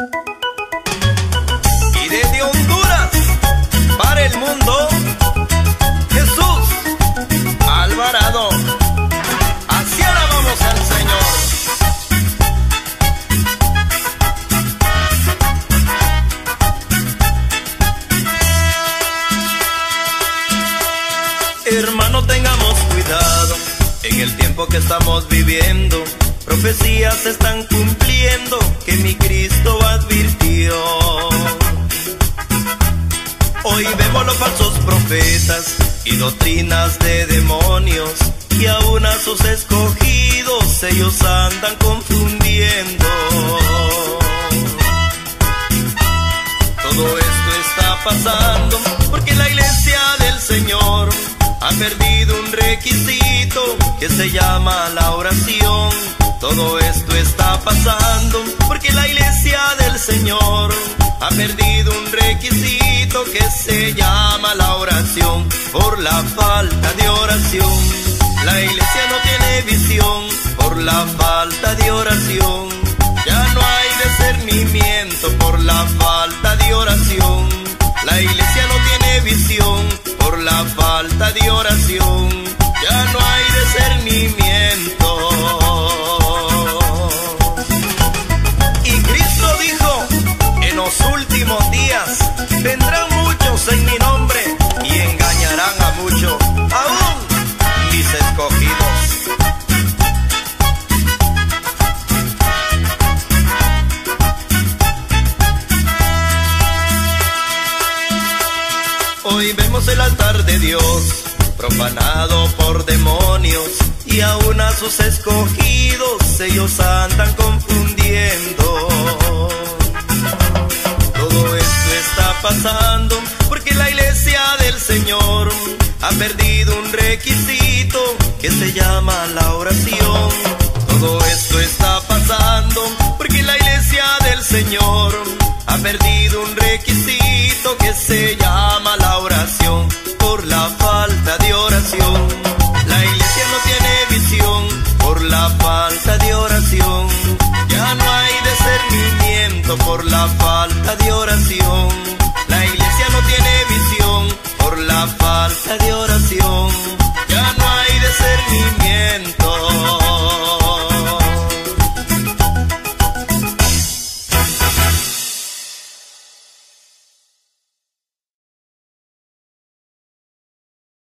Y desde Honduras, para el mundo, Jesús Alvarado. Así alabamos al Señor. Hermano, tengamos cuidado en el tiempo que estamos viviendo. Profecías se están cumpliendo que mi Cristo advirtió. Hoy vemos los falsos profetas y doctrinas de demonios y aún a sus escogidos ellos andan confundiendo. Todo esto está pasando porque la iglesia del Señor ha perdido un requisito que se llama la oración. Todo esto está pasando porque la iglesia del Señor ha perdido un requisito que se llama la oración por la falta de oración. La iglesia no tiene visión por la falta de oración. Ya no hay discernimiento por la falta de oración. La iglesia no tiene visión por la falta de oración. Los últimos días vendrán muchos en mi nombre y engañarán a muchos, aún mis escogidos. Hoy vemos el altar de Dios profanado por demonios y aún a sus escogidos ellos andan confundiendo. porque la iglesia del Señor ha perdido un requisito que se llama la oración. Todo esto está pasando porque la iglesia del Señor ha perdido un requisito que se llama la oración por la falta de oración. La iglesia no tiene visión por la falta de oración. Ya no hay discernimiento por la falta de oración. de oración. Ya no hay de ser ni